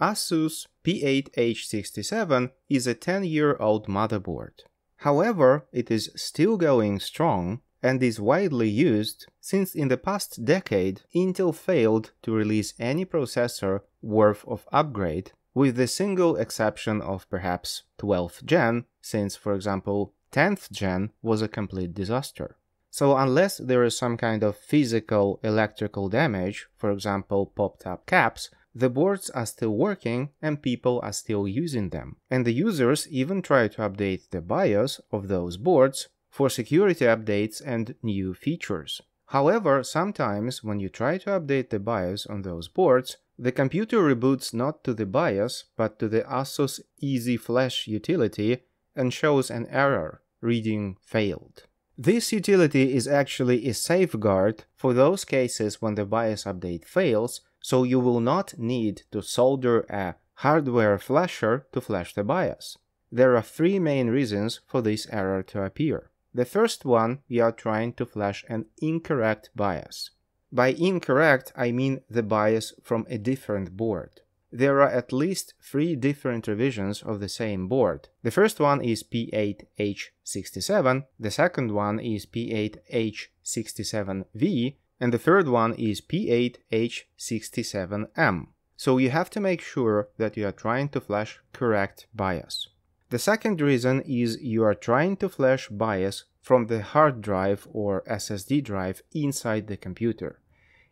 Asus P8H67 is a 10-year-old motherboard. However, it is still going strong and is widely used since in the past decade Intel failed to release any processor worth of upgrade, with the single exception of perhaps 12th gen, since for example 10th gen was a complete disaster. So unless there is some kind of physical electrical damage, for example popped up caps, the boards are still working and people are still using them. And the users even try to update the BIOS of those boards for security updates and new features. However, sometimes when you try to update the BIOS on those boards, the computer reboots not to the BIOS but to the Asus EZ Flash utility and shows an error, reading failed. This utility is actually a safeguard for those cases when the BIOS update fails so you will not need to solder a hardware flasher to flash the BIOS. There are three main reasons for this error to appear. The first one, you are trying to flash an incorrect BIOS. By incorrect, I mean the BIOS from a different board. There are at least three different revisions of the same board. The first one is P8H67, the second one is P8H67V, and the third one is P8H67M. So you have to make sure that you are trying to flash correct BIOS. The second reason is you are trying to flash BIOS from the hard drive or SSD drive inside the computer.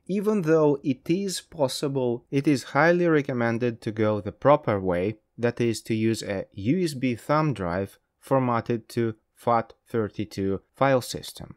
Even though it is possible, it is highly recommended to go the proper way, that is to use a USB thumb drive formatted to FAT32 file system.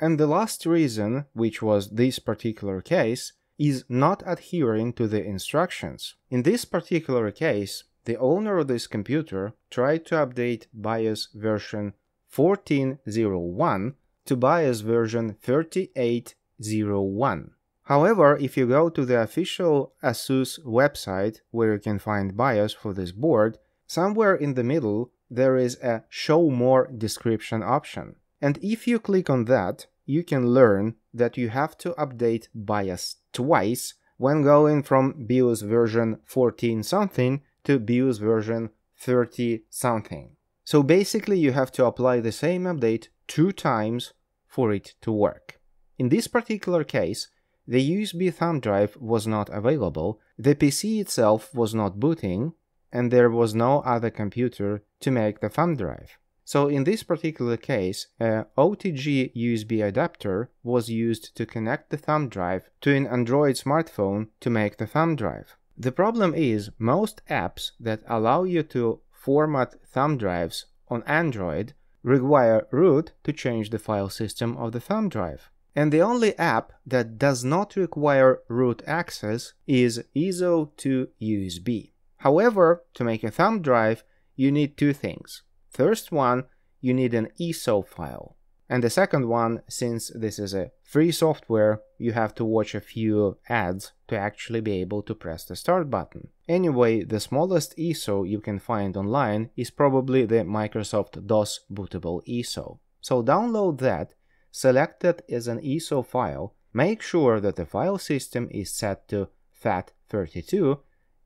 And the last reason, which was this particular case, is not adhering to the instructions. In this particular case, the owner of this computer tried to update BIOS version 14.01 to BIOS version 38.01. However, if you go to the official ASUS website where you can find BIOS for this board, somewhere in the middle there is a Show More description option. And if you click on that, you can learn that you have to update BIOS twice when going from BIOS version 14 something to BIOS version 30 something. So basically you have to apply the same update two times for it to work. In this particular case, the USB thumb drive was not available, the PC itself was not booting, and there was no other computer to make the thumb drive. So in this particular case, a OTG USB adapter was used to connect the thumb drive to an Android smartphone to make the thumb drive. The problem is most apps that allow you to format thumb drives on Android require root to change the file system of the thumb drive. And the only app that does not require root access is ISO2USB. However, to make a thumb drive, you need two things. First one, you need an ISO file. And the second one, since this is a free software, you have to watch a few ads to actually be able to press the start button. Anyway, the smallest ISO you can find online is probably the Microsoft DOS bootable ISO. So download that, select it as an ISO file, make sure that the file system is set to FAT32,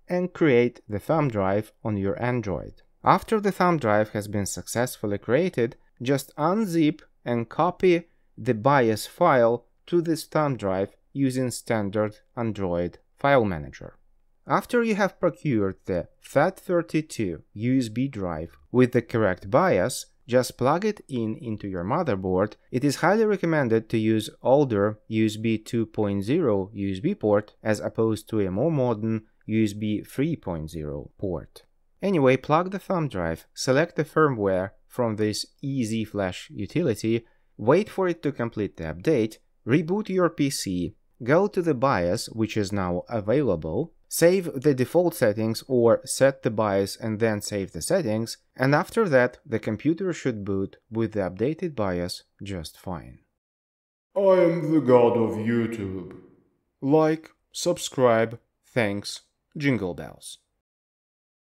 and create the thumb drive on your Android. After the thumb drive has been successfully created, just unzip and copy the BIOS file to this thumb drive using standard Android file manager. After you have procured the FAT32 USB drive with the correct BIOS, just plug it in into your motherboard. It is highly recommended to use older USB 2.0 USB port as opposed to a more modern USB 3.0 port. Anyway, plug the thumb drive, select the firmware from this EZ Flash utility, wait for it to complete the update, reboot your PC, go to the BIOS, which is now available, save the default settings or set the BIOS and then save the settings, and after that the computer should boot with the updated BIOS just fine. I am the god of YouTube. Like, subscribe, thanks, jingle bells.